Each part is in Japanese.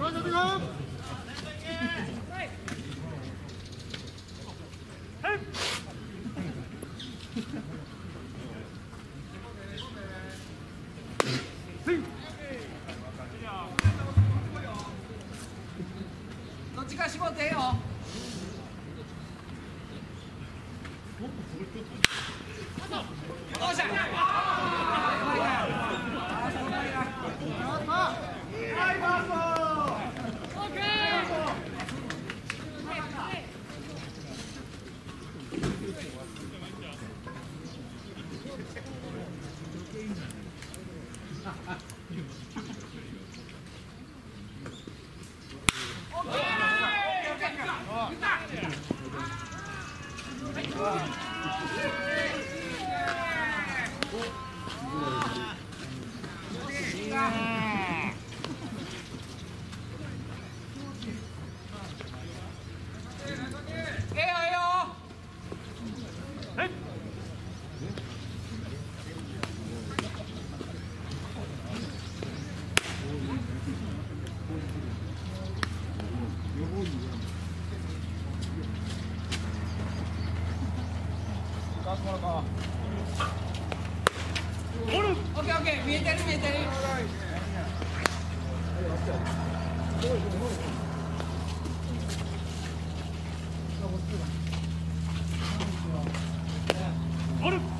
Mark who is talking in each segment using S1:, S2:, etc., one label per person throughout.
S1: 들어가자, 지금! Yeah. もルオッケーオッケー見えてる見えてる。ル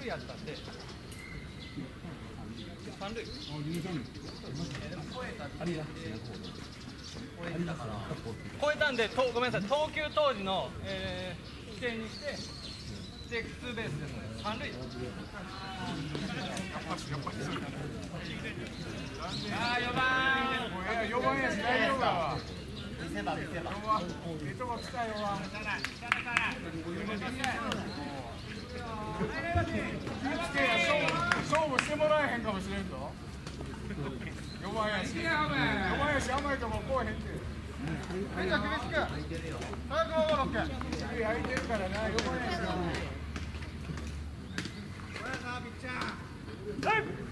S1: 塁やったんで。三塁超えたんでとごめんなさい投球当時の、えー、規定にしてでツーベースですね三塁あー4番
S2: 4番やし大丈夫だわ見せ場見せ場えとこ来たよ勝負してもらえへんかもしれんぞ4番やし4番やし甘いとこ来へんてはいじゃあ厳しく早くオーロッケ次空いてるからな4番やし
S1: はい。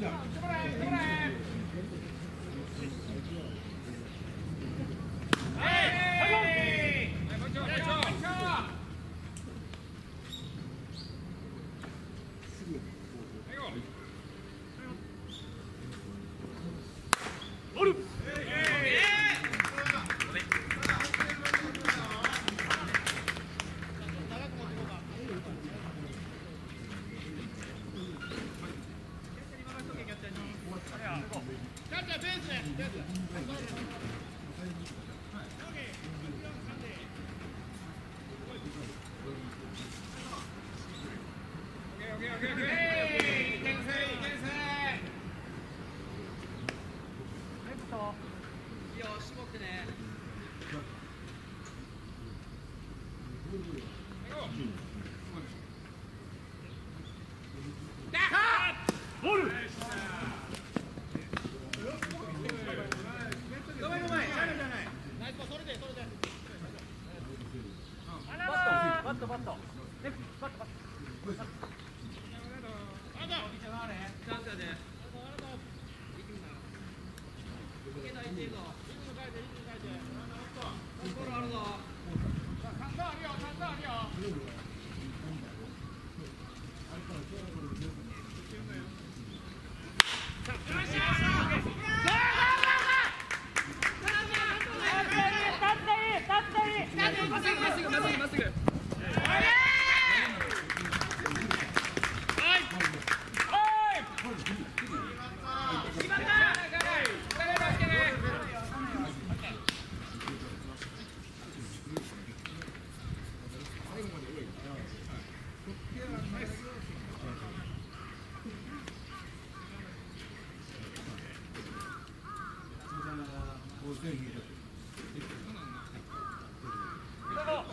S1: Come on, come on. バットバット。
S3: あ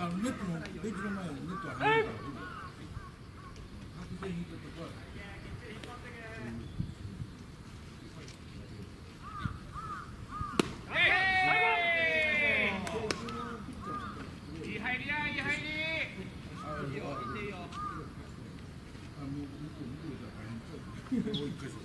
S3: のネットの、ベッジの前のネットは離れたら、白線引い。たとこは。もう一回。